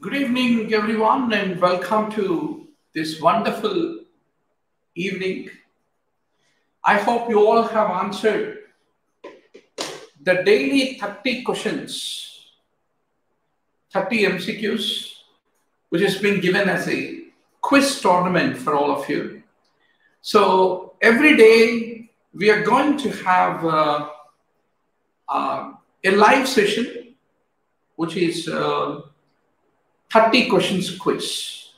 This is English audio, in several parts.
Good evening, everyone, and welcome to this wonderful evening. I hope you all have answered the daily 30 questions, 30 MCQs, which has been given as a quiz tournament for all of you. So every day we are going to have uh, uh, a live session, which is uh, 30 questions quiz,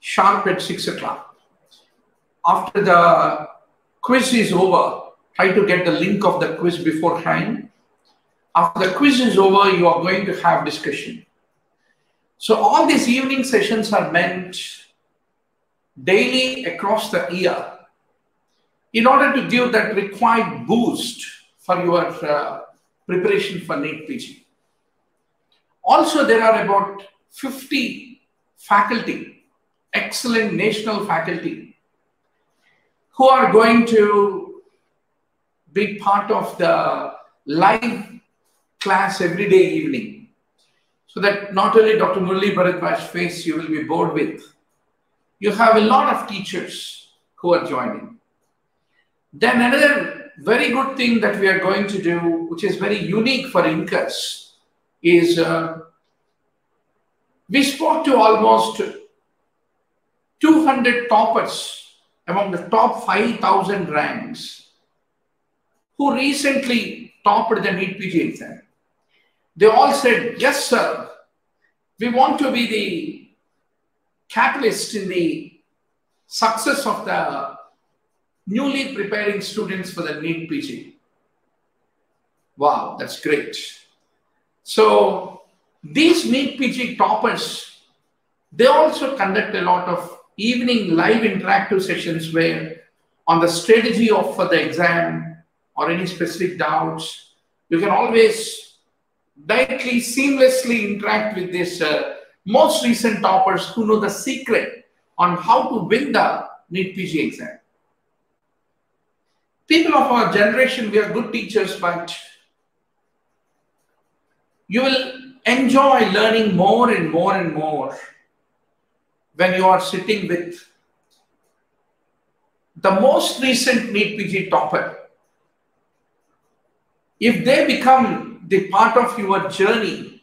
sharp at 6 o'clock. After the quiz is over, try to get the link of the quiz beforehand. After the quiz is over, you are going to have discussion. So all these evening sessions are meant daily across the year in order to give that required boost for your uh, preparation for NEET PG. Also, there are about 50 faculty, excellent national faculty, who are going to be part of the live class every day evening. So that not only Dr. Murali Bharadwaz's face you will be bored with, you have a lot of teachers who are joining. Then another very good thing that we are going to do, which is very unique for Incus, is uh, we spoke to almost 200 toppers among the top 5,000 ranks who recently topped the NEET PG exam. They all said, yes, sir, we want to be the catalyst in the success of the newly preparing students for the NEET PG. Wow, that's great. So these NEET PG toppers, they also conduct a lot of evening live interactive sessions where on the strategy of for the exam or any specific doubts, you can always directly, seamlessly interact with these uh, most recent toppers who know the secret on how to win the NEET PG exam. People of our generation, we are good teachers, but you will enjoy learning more and more and more when you are sitting with the most recent NEET PG topper. If they become the part of your journey,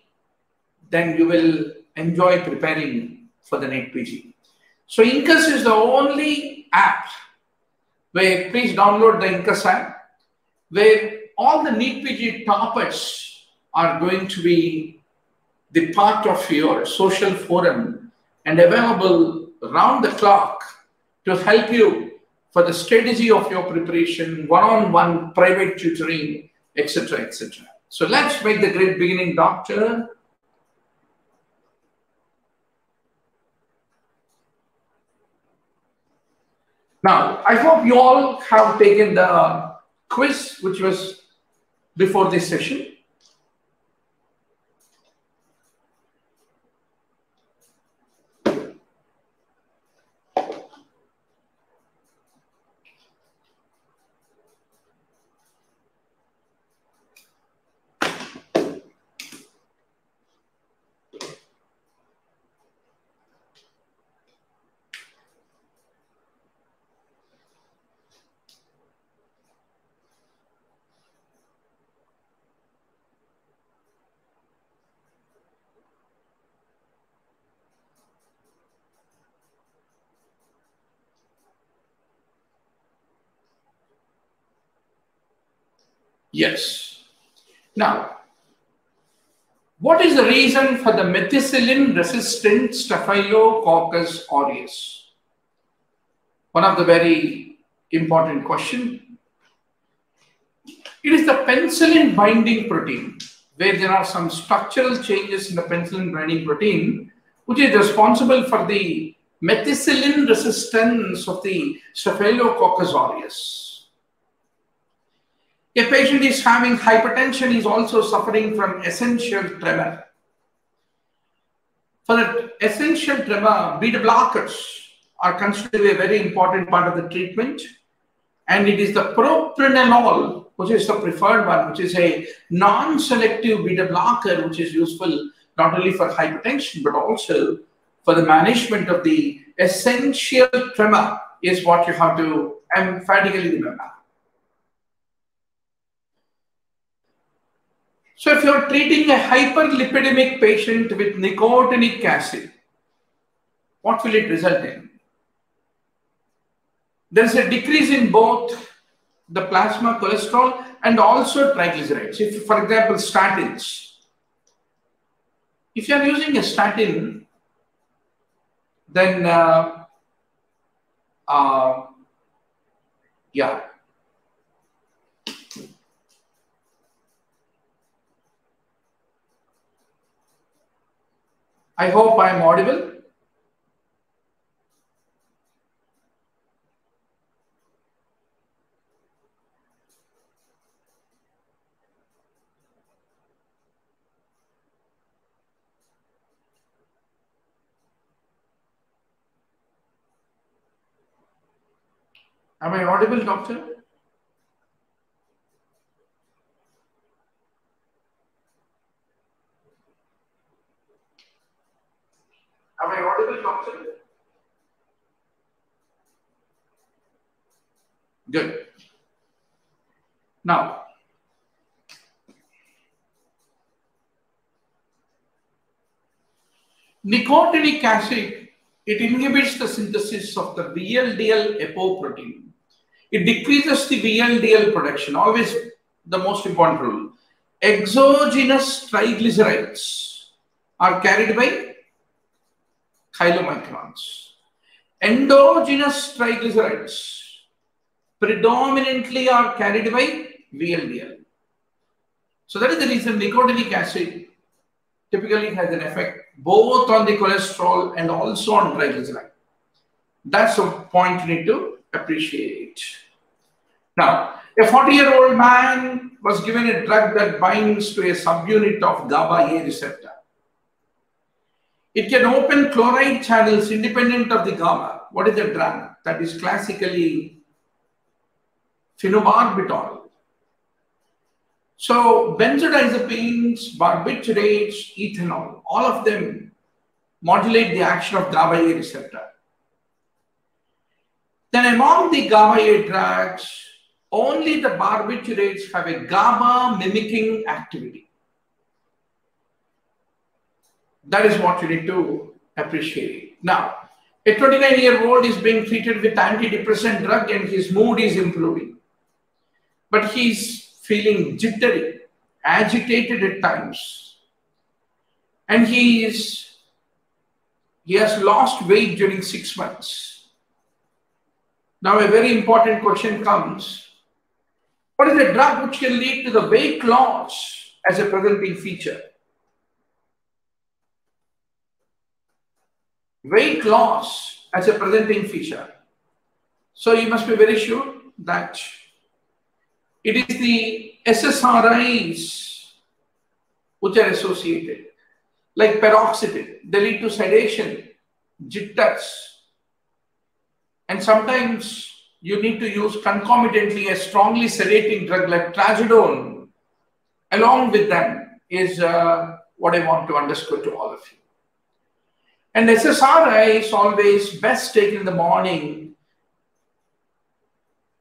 then you will enjoy preparing for the NEET PG. So Incus is the only app where please download the Incus app, where all the NEET PG toppers are going to be the part of your social forum and available round the clock to help you for the strategy of your preparation, one-on-one -on -one private tutoring, etc., etc. So let's make the great beginning, doctor. Now, I hope you all have taken the quiz, which was before this session. Yes. Now, what is the reason for the methicillin-resistant Staphylococcus aureus? One of the very important question. It is the penicillin binding protein, where there are some structural changes in the penicillin binding protein, which is responsible for the methicillin resistance of the Staphylococcus aureus. A patient is having hypertension is also suffering from essential tremor. For the essential tremor, beta blockers are considered a very important part of the treatment. And it is the propranolol, which is the preferred one, which is a non-selective beta blocker, which is useful not only for hypertension, but also for the management of the essential tremor is what you have to emphatically remember. So if you're treating a hyperlipidemic patient with nicotinic acid, what will it result in? There's a decrease in both the plasma cholesterol and also triglycerides. If, for example, statins, if you are using a statin, then uh, uh, yeah. I hope I am audible. Am I audible, doctor? Am I audible, doctor? Good. Now, nicotinic acid, it inhibits the synthesis of the VLDL apoprotein it decreases the VLDL production. Always the most important rule. Exogenous triglycerides are carried by chylomicrons. Endogenous triglycerides predominantly are carried by VLDL. So that is the reason nicotinic acid typically has an effect both on the cholesterol and also on triglyceride. That's a point you need to appreciate. Now, a 40 year old man was given a drug that binds to a subunit of GABA A receptor. It can open chloride channels independent of the GABA. What is the drug? That is classically phenobarbital. So benzodiazepines, barbiturates, ethanol, all of them modulate the action of GABA A receptor. Then among the GABA A drugs, only the barbiturates have a GABA mimicking activity. That is what you need to appreciate. Now, a 29 year old is being treated with antidepressant drug and his mood is improving. But he's feeling jittery, agitated at times. And he is he has lost weight during six months. Now a very important question comes what is a drug which can lead to the weight loss as a presenting feature? Weight loss as a presenting feature. So you must be very sure that it is the SSRIs which are associated, like paroxetine. They lead to sedation, jitters, and sometimes you need to use concomitantly a strongly sedating drug like trazodone along with them is uh, what I want to underscore to all of you. And SSRI is always best taken in the morning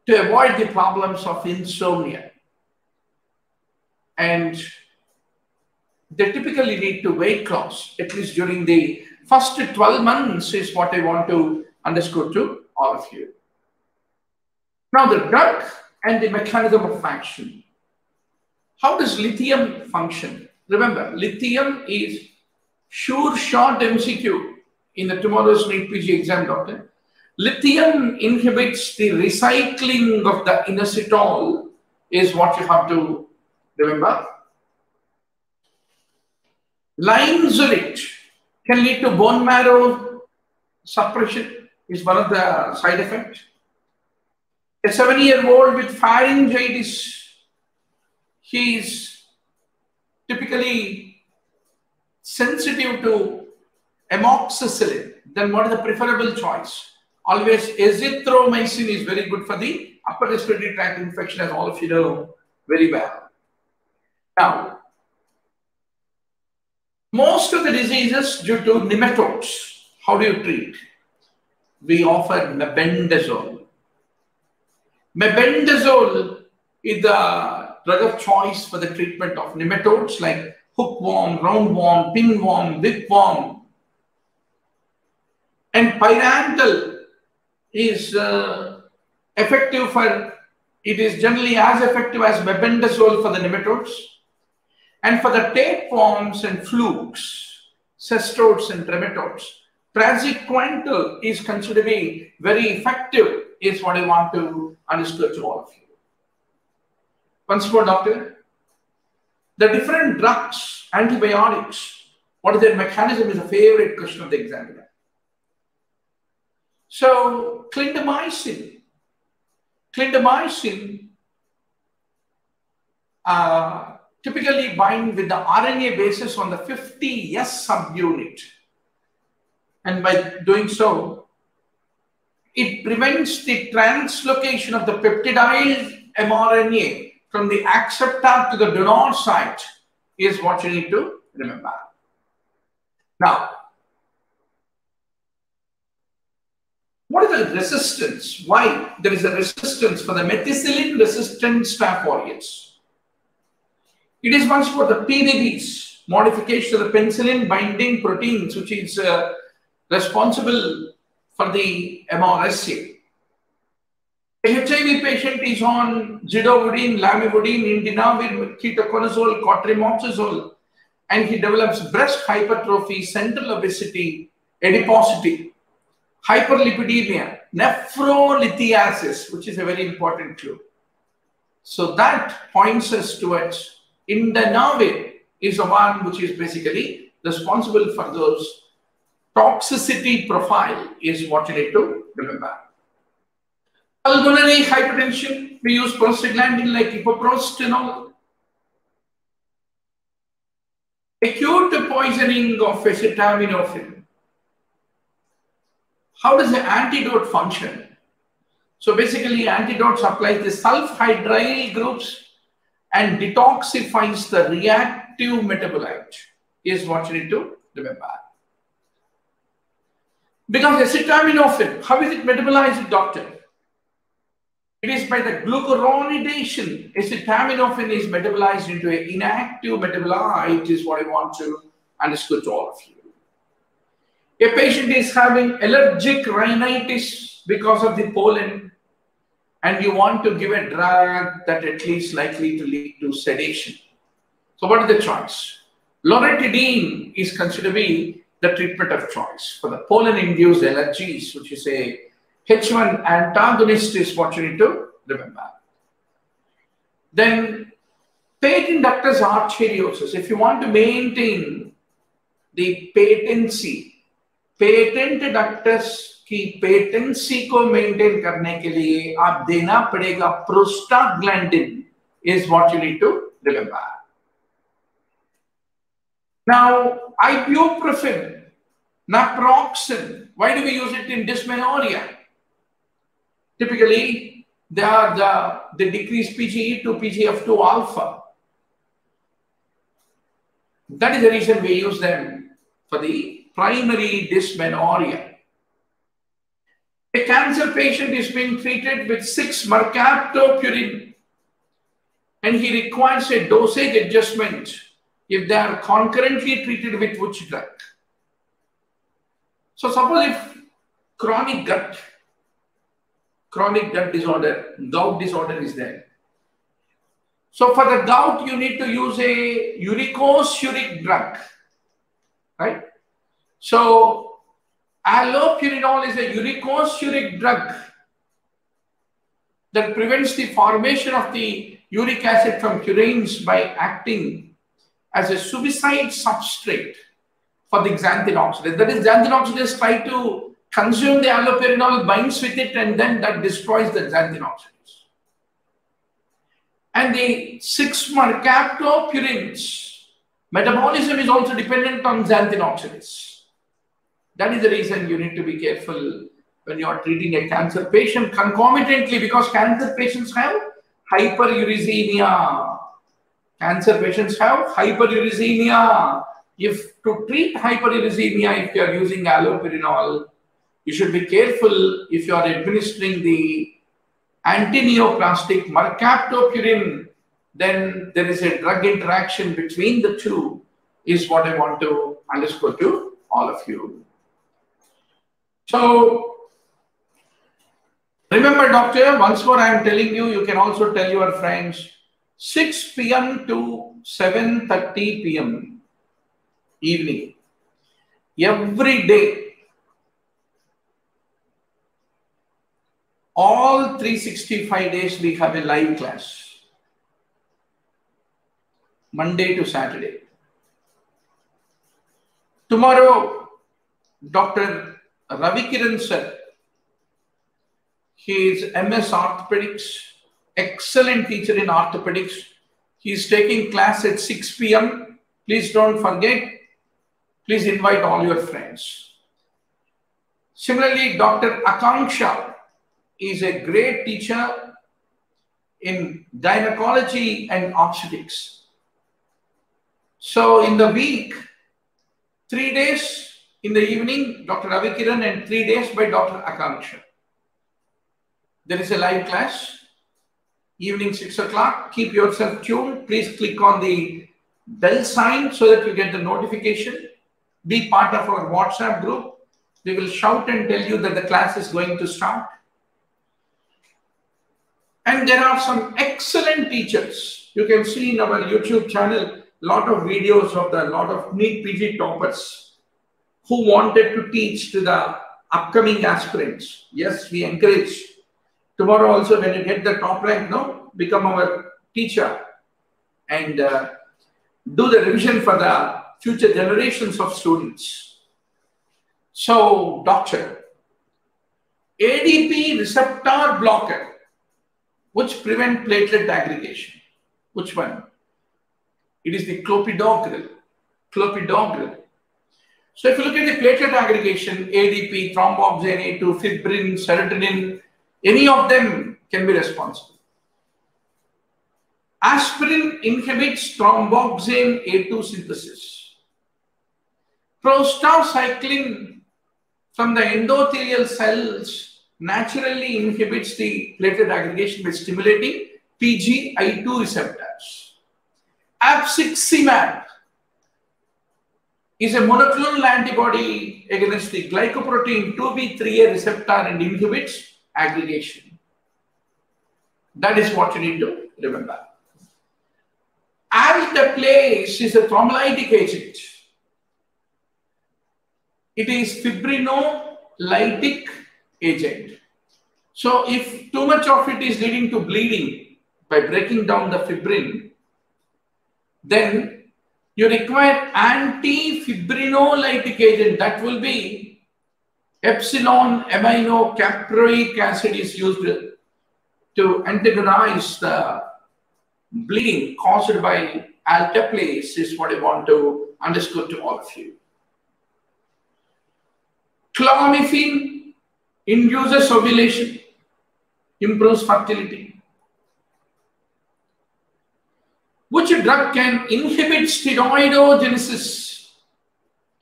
to avoid the problems of insomnia. And they typically lead to weight loss, at least during the first 12 months is what I want to underscore to all of you. Now the drug and the mechanism of action. How does lithium function? Remember, lithium is sure short MCQ in the tomorrow's NEET PG exam, doctor. Lithium inhibits the recycling of the inositol is what you have to remember. Linezolid can lead to bone marrow suppression is one of the side effects. A seven year old with pharyngitis, he is typically sensitive to amoxicillin. Then what is the preferable choice? Always azithromycin is very good for the upper respiratory tract infection, as all of you know very well. Now, Most of the diseases due to nematodes. How do you treat? We offer mebendazole. Mebendazole is the drug of choice for the treatment of nematodes like hookworm, roundworm, pinworm, whipworm. And pyrantel is uh, effective for, it is generally as effective as mebendazole for the nematodes. And for the tapeworms and flukes, cestodes and trematodes, praziquantel is considered to be very effective is what I want to underscore to all of you. Once more, doctor. The different drugs, antibiotics, what is their mechanism is a favorite question of the examiner. So, clindamycin. Clindamycin uh, typically bind with the RNA basis on the 50S subunit. And by doing so, it prevents the translocation of the peptidyl mRNA from the acceptor to the donor site is what you need to remember. Now, what is the resistance? Why there is a resistance for the methicillin resistant staph aureus? It is once for the PBPs, modification of the penicillin binding proteins, which is uh, responsible for the MRSA. A HIV patient is on zidovudine, lamivudine, indinavir, ketoconazole, cotrimoxazole, and he develops breast hypertrophy, central obesity, adiposity, hyperlipidemia, nephrolithiasis, which is a very important clue. So that points us towards indinavir is the one which is basically responsible for those toxicity profile is what you need to remember. Pulmonary hypertension, we use prostaglandin like epoprostenol. Acute poisoning of acetaminophen. How does the antidote function? So basically, antidote supplies the sulfhydryl groups and detoxifies the reactive metabolite is what you need to remember. Because acetaminophen, how is it metabolized, doctor? It is by the glucuronidation. Acetaminophen is metabolized into an inactive metabolite is what I want to underscore to all of you. A patient is having allergic rhinitis because of the pollen and you want to give a drug that at least likely to lead to sedation. So what is the choice? Loratadine is considered to be the treatment of choice for the pollen-induced allergies, which is a H1 antagonist is what you need to remember. Then patent ductus arteriosus. If you want to maintain the patency, patent ductus की patency को maintain करने के लिए आप देना पड़ेगा prostaglandin is what you need to remember. Now, ibuprofen, naproxen, why do we use it in dysmenorrhea? Typically, they are the, they decrease PGE to PGF2 alpha. That is the reason we use them for the primary dysmenorrhea. A cancer patient is being treated with 6 mercaptopurine and he requires a dosage adjustment if they are concurrently treated with which drug. So suppose if chronic gut chronic gut disorder, gout disorder is there. So for the gout, you need to use a uricosuric drug, right? So allopurinol is a uricosuric drug that prevents the formation of the uric acid from purines by acting as a suicide substrate for the xanthine oxidase. That is, xanthine oxidase try to consume the allopurinol, binds with it, and then that destroys the xanthine oxidase. And the 6-mercaptopurines metabolism is also dependent on xanthine oxidase. That is the reason you need to be careful when you are treating a cancer patient concomitantly because cancer patients have hyperuricemia. Cancer patients have hyperuricemia. if to treat hyperuricemia, if you are using allopurinol, you should be careful if you are administering the antineoplastic mercaptopurine, then there is a drug interaction between the two, is what I want to underscore to all of you. So, remember, doctor, once more I am telling you, you can also tell your friends 6 p.m. to 7.30 p.m. evening. Every day, all 365 days we have a live class. Monday to Saturday. Tomorrow, Dr. Ravi Kiran sir, he is MS Orthopedics, excellent teacher in orthopedics. He is taking class at 6 p.m. Please don't forget. Please invite all your friends. Similarly, Dr. Akanksha is a great teacher in gynecology and obstetrics. So in the week, three days in the evening, Dr. Ravi Kiran, and three days by Dr. Akanksha. There is a live class, evening 6 o'clock. Keep yourself tuned. Please click on the bell sign so that you get the notification. Be part of our WhatsApp group. We will shout and tell you that the class is going to start. And there are some excellent teachers. You can see in our YouTube channel, a lot of videos of the lot of NEET PG toppers who wanted to teach to the upcoming aspirants. Yes, we encourage. Tomorrow also, when you get the top rank, no, become our teacher and uh, do the revision for the future generations of students. So, doctor, ADP receptor blocker which prevent platelet aggregation. Which one? It is the clopidogrel. Clopidogrel. So if you look at the platelet aggregation, ADP, thromboxane A2, fibrin, serotonin, any of them can be responsible. Aspirin inhibits thromboxane A2 synthesis. Prostacyclin from the endothelial cells naturally inhibits the platelet aggregation by stimulating PGI2 receptors. Abciximab is a monoclonal antibody against the glycoprotein 2B3A receptor and inhibits aggregation. That is what you need to remember. Alteplase is a thrombolytic agent. It is fibrinolytic agent. So if too much of it is leading to bleeding by breaking down the fibrin, then you require anti-fibrinolytic agent that will be epsilon amino caproic acid is used to antagonize the bleeding caused by alteplase is what I want to underscore to all of you. Clomiphene induces ovulation, improves fertility. Which drug can inhibit steroidogenesis?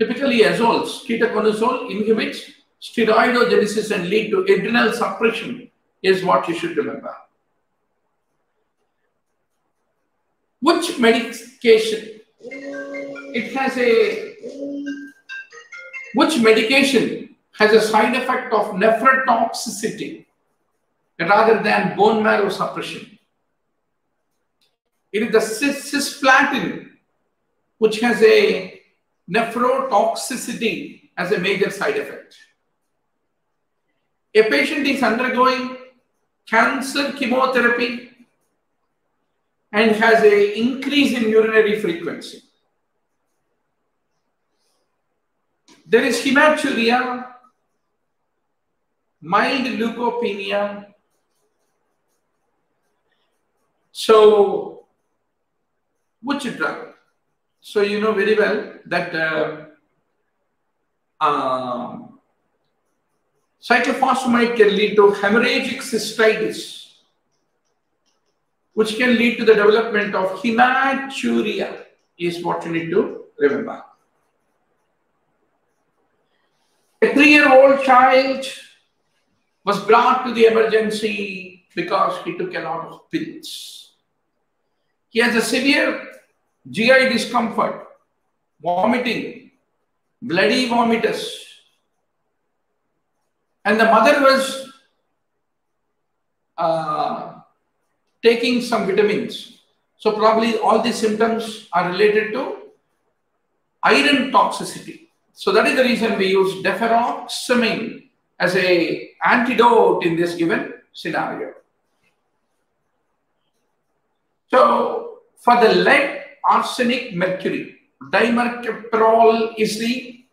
Typically azoles, ketoconazole inhibits steroidogenesis and lead to adrenal suppression is what you should remember. Which medication? It has a, which medication has a side effect of nephrotoxicity rather than bone marrow suppression. It is the cisplatin which has a nephrotoxicity as a major side effect. A patient is undergoing cancer chemotherapy and has an increase in urinary frequency. There is hematuria mild leukopenia. So, which you travel? So you know very well that uh, um, cyclophosphamide can lead to hemorrhagic cystitis, which can lead to the development of hematuria, is what you need to remember. A three-year-old child was brought to the emergency because he took a lot of pills. He has a severe GI discomfort, vomiting, bloody vomitus. And the mother was uh, taking some vitamins. So probably all these symptoms are related to iron toxicity. So that is the reason we use deferoxamine as a antidote in this given scenario. So for the lead, arsenic, mercury, dimercaprol is the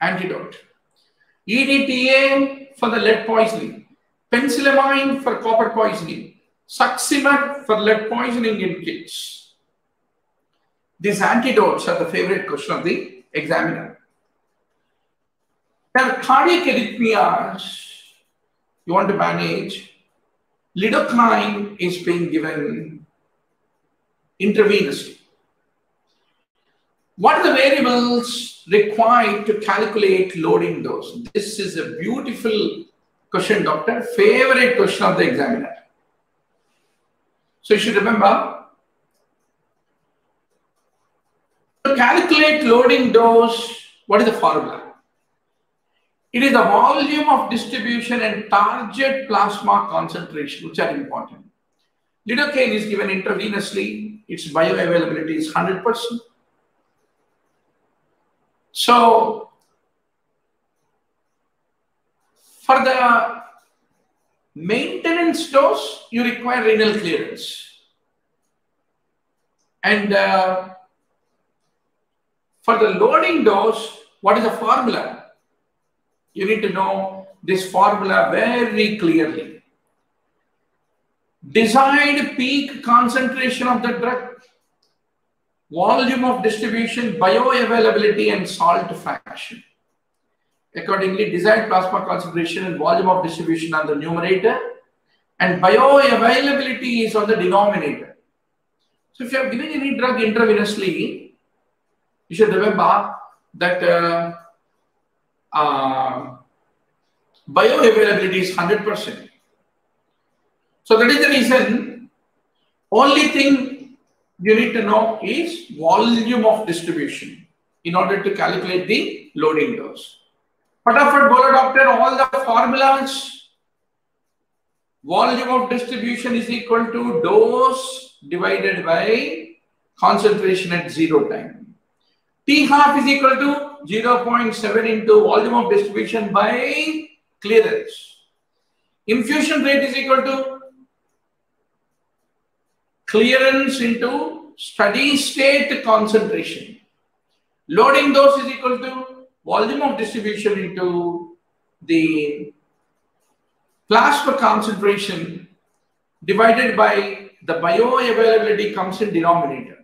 antidote. EDTA for the lead poisoning, penicillamine for copper poisoning, succimer for lead poisoning in kids. These antidotes are the favorite question of the examiner. Now, cardiac arrhythmias you want to manage, lidocaine is being given intravenously. What are the variables required to calculate loading dose? This is a beautiful question, doctor. Favorite question of the examiner. So you should remember to calculate loading dose, what is the formula? It is the volume of distribution and target plasma concentration, which are important. Lidocaine is given intravenously, its bioavailability is 100%. So, for the maintenance dose, you require renal clearance. And uh, for the loading dose, what is the formula? You need to know this formula very clearly. Desired peak concentration of the drug, volume of distribution, bioavailability, and salt fraction. Accordingly, desired plasma concentration and volume of distribution on the numerator, and bioavailability is on the denominator. So if you are giving any drug intravenously, you should remember that uh, uh, bioavailability is 100%. So that is the reason only thing you need to know is volume of distribution in order to calculate the loading dose. Fatafat Bola doctor, all the formulas, volume of distribution is equal to dose divided by concentration at zero time. T half is equal to 0.7 into volume of distribution by clearance. Infusion rate is equal to clearance into steady state concentration. Loading dose is equal to volume of distribution into the plasma concentration divided by the bioavailability comes in denominator.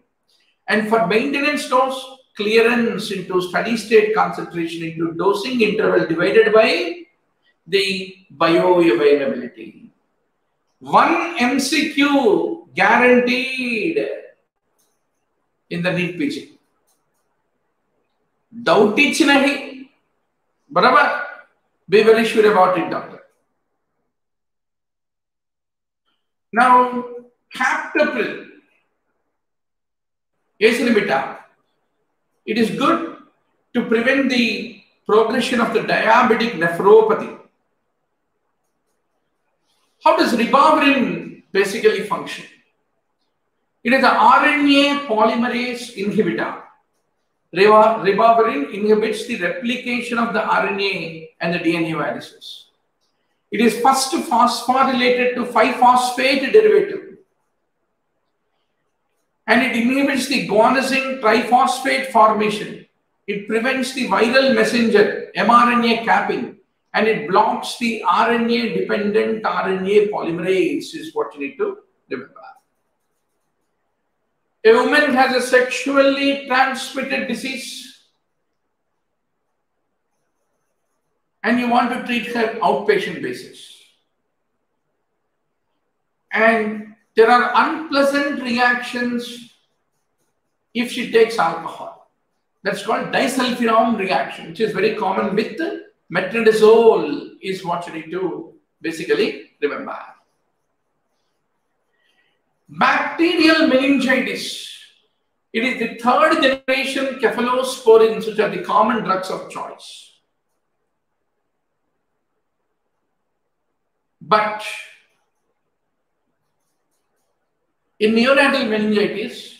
And for maintenance dose, clearance into steady state concentration into dosing interval divided by the bioavailability. One MCQ guaranteed in the NEET PG. Doubt each nahi. Barabar? Be very sure about it, doctor. Now, captopril, ace inhibitor, it is good to prevent the progression of the diabetic nephropathy. How does ribavirin basically function? It is an RNA polymerase inhibitor. Ribavirin inhibits the replication of the RNA and the DNA viruses. It is first phosphorylated to 5-phosphate derivative. And it inhibits the guanosine triphosphate formation. It prevents the viral messenger mRNA capping and it blocks the RNA dependent RNA polymerase is what you need to remember. A woman has a sexually transmitted disease and you want to treat her outpatient basis. And there are unpleasant reactions if she takes alcohol. That's called disulfiram reaction, which is very common with metronidazole is what you need to basically remember. Bacterial meningitis. It is the third generation cephalosporins, which are the common drugs of choice. But in neonatal meningitis,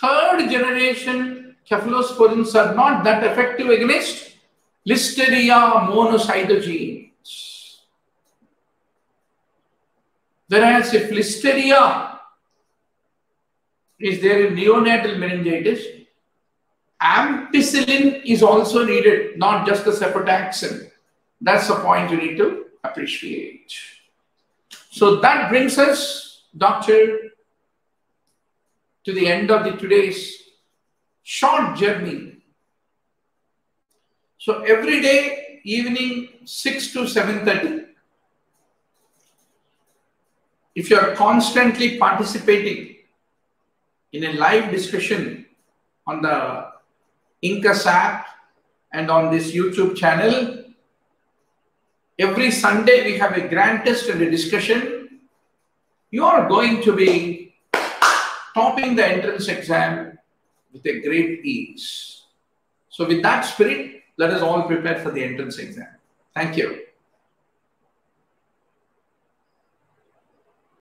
third generation cephalosporins are not that effective against Listeria monocytogenes. Whereas if Listeria is there in neonatal meningitis, ampicillin is also needed, not just the cefotaxime. That's the point you need to appreciate. So that brings us, Doctor, to the end of the today's short journey. So every day, evening 6 to 7.30, if you are constantly participating in a live discussion on the Incus app and on this YouTube channel, every Sunday we have a grand test and a discussion. You are going to be topping the entrance exam with a great ease. So with that spirit, let us all prepare for the entrance exam. Thank you.